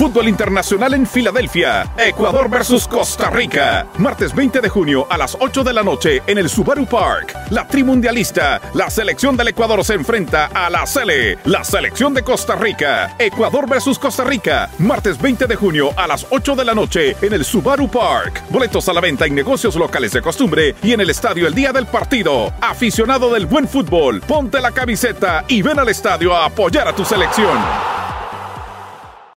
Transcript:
Fútbol internacional en Filadelfia. Ecuador versus Costa Rica. Martes 20 de junio a las 8 de la noche en el Subaru Park. La trimundialista, la selección del Ecuador se enfrenta a la Sele, la selección de Costa Rica. Ecuador versus Costa Rica. Martes 20 de junio a las 8 de la noche en el Subaru Park. Boletos a la venta en negocios locales de costumbre y en el estadio el día del partido. Aficionado del buen fútbol, ponte la camiseta y ven al estadio a apoyar a tu selección.